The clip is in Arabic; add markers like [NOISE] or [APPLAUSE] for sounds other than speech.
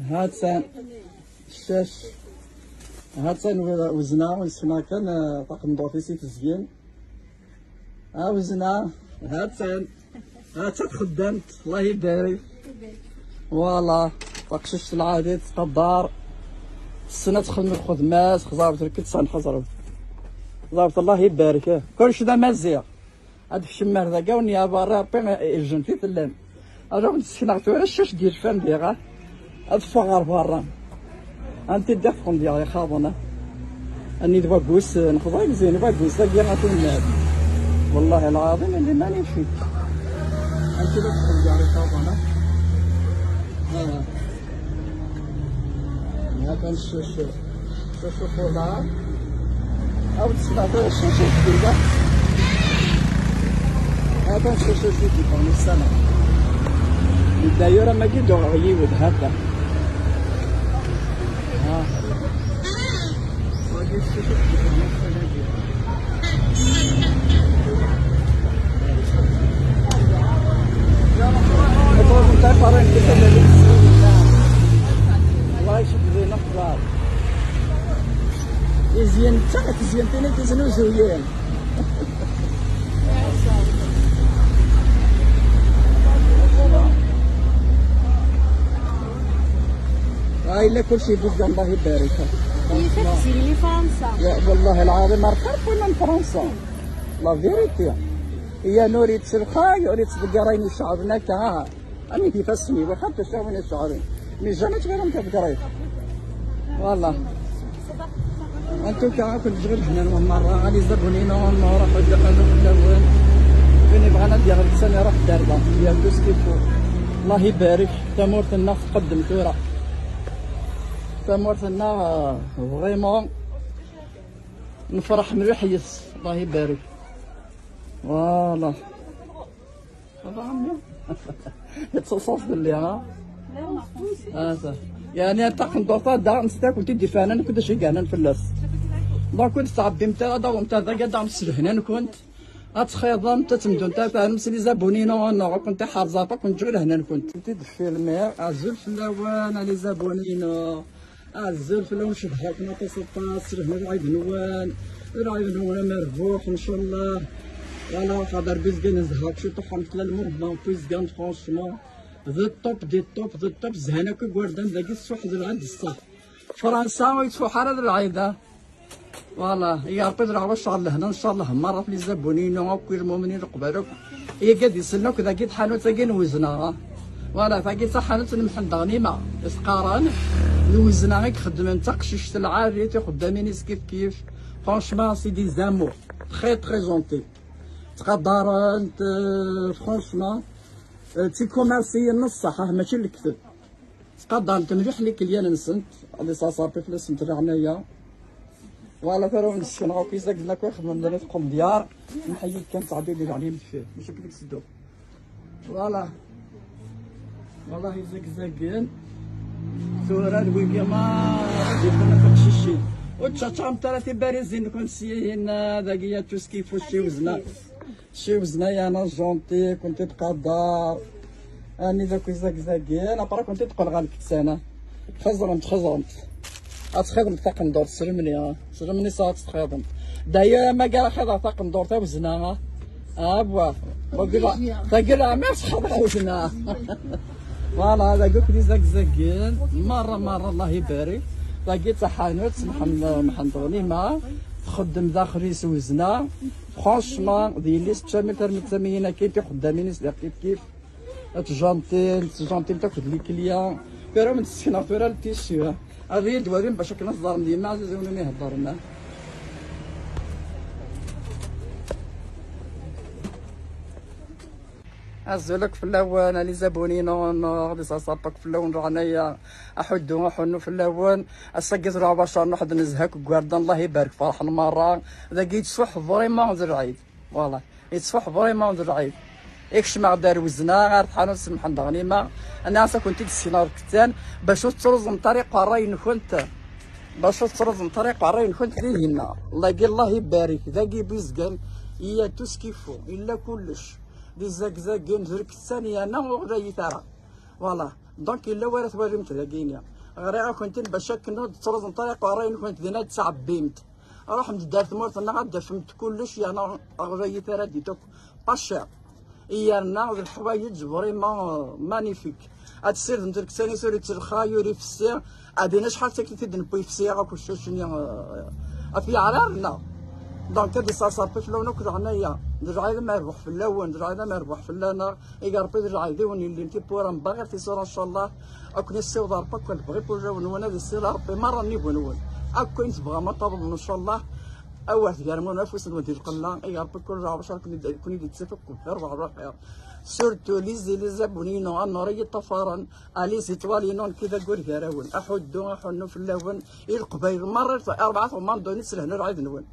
هاد سان الشاش هاد سان وزنا ونسفنا كان طاق ندور في سيت الزين ها وزنا هاد سان خدمت الله يبارك فوالا طاق ششت العادي تقدر السنة تخدم الخدمات خزارة ركت سان خزارة الله يبارك كلشي دا مزيان هاد الشمار ذا كاع ونيابة ربي يجن في تلان أنا نسكن غتورا الشاش ديال فان ديغا فغار برا أنت دافقون ديالي خاضنا أني دابا كوس نخضر مزيان دابا كوس ديال غاتون والله العظيم اللي ماني فيك أنت دافقون ديالي خاضنا ها هذا الشاش شاش خضار أو تسمع الشاش الكبيرة هذا الشاش الكبيرة السنة D'ailleurs, ma guide d'oreiller with hata. Ah. Motorluklar para kesemedim. Wallahi şükürüne kurar. Izin, sana izin, tene tezini üzülüyor. Aile kul şey bizden bahi berika. يا والله العظيم ركبت ولا من فرنسا. لا فيريتي هي نريد سلخا يريد تبقرين شعرنا كا اني كيف أسمي؟ وخدت شعرنا شعرين مي جامي تغيرهم تبقرين والله. أنتو كا كنت شغل هنا مرة. غادي زبونين ونروح ودخلوا في الأول فين بغانا ديال السنة روح داربا يا دوس كيفو الله يبارك تمورتنا تقدم تورا تمورتنا فريمون نفرح مليح يس الله يبارك فوالا هذا عمي يتصوص باللي ها آه يعني انت دوطا دا نستا كنت دي فانا كنت شي كاع نفلس ما كنت تعبي متى دا ومتى دا قاعد نسل هنا كنت اتخيضا انت تمدو انت فاهم سلي زابونين وأنا كنت حارزه كنت غير هنا كنت كنت الفيلم عزل في الاوان لي زابونين عزل في الاوان شبهك ما تصطاس هنا العيب نوان العيب نوان مربوح إن شاء الله. voilà, فادر بيزكان زهاك شي طحن كلا المربى بيزكان ذا الطوب دي الطوب ذا الطوب زهانا كو كواردان داكي السوح ديال عند الصح فرنسا ويتفوح على العيدة فوالا درع واش شغل لهنا إن شاء الله. مرة في الزبونين وكل المؤمنين قبالك هي قد يسلنا كذا كيت حانوت تاكين وزنا فوالا تاكي تا حانوت المحل غنيمة اسقاران الوزنا غيك خدم انت قشيشت العاري خدامين كيف كيف فرونشمون سي دي زامور تخي تخي جونتي تقدر انت فرونشمون تي كوميرسي نص صح ماشي الكذب تقدر انت مليح لي كليان نسنت غادي صاصابي في السنت عنايا فوالا فرو نسكن غاو كيزاك لنا كوي خدمة مدينة تقوم ديار نحيي كان صاحبي اللي عليهم فيه ماشي كيف تسدو فوالا والله زاك زاكين ثورة الويكي ما يكون فوق شي وتشاتشام ترى باريزين كون سيين داكيا توسكي فوشي وزنا شي وزنا يا أنا جونتي كنت تقدر أني ذاك زاك زاكين أبرا كنت تقول غالك سنة. خزرمت خزرمت اتخدم طاقم دور سلمني سلمني صات تخدم دايا ما قال خذا طاقم دور تا وزنا ابوا وقلا تقلا ما تخضع وزنا [LAUGHS] فوالا هذا قلت لي زاك زاكين مرة مرة الله يبارك لقيت حانوت محمد غنيمة تخدم داخل يسوزنا فرانشمون دي ليست شامل متسميين كيف خدامين كيف كيف تجانتيل تجانتيل تاخد لي كليان كرا من تسكن فيرا التيشيو هذه دوارين باش كنا صدار ديما عزيزون ما يهضرنا أزولك في اللون اللي زبونين غادي صاصابك في اللون رعنايا أحدو أحنو في اللون أسقط راه بشر نحد نزهك وقارد الله يبارك فرح المرة. ذا قيت صح فريمون ذا العيد والله يتصح فريمون ذا العيد إكش ما دار وزنا غير حانوت سمح غنيمة أسا كنت تسينا كتان باش ترز من طريق الراي نكونت باش ترز من طريق الراي نكونت ليه هنا الله الله يبارك. ذا قي بيزقان إيا توسكيفو إلا كلش. دي زاك زاكين زرك الثانية أنا وغدا يترى فوالا دونك إلا وارث وريم تلاقيني غير كنت باش كنا ترز طريق وراين كنت دينا تسعبيمت أروح من دارت مورت أنا غادا فهمت كلش. يعني غاي ثلاثي دوك باشا. ايانا الحوايج فريمون مانيفيك. هاد السير ندير كساني سوري تلخا يوري في السير. ادينا شحال تكتي نبوي في السير غاكو شنو في عرارنا. دونك هادي صار صار في لونك عنايا نرجع إذا ما يربح في اللون نرجع إذا ما في اللنا إيجا ربي نرجع يديوني اللي انتي بورا مباغي في صورة إن شاء الله أكون السيو ضرب كل بغي بوجا ونوانا دي السير ربي مرة نيبو نون أكو انت بغا ما طلب إن شاء الله أول تقارمون نفس ودي القلا إيجا ربي كل راه باش كوني دي تسفك كفر وعبر خير سورتو ليزي لي زابونينو النوري طفرا الي سيتوالينون كذا قول كراون احدو احنو في اللون القبيل مرة أربعة ومان دوني سلهنا رعيد نون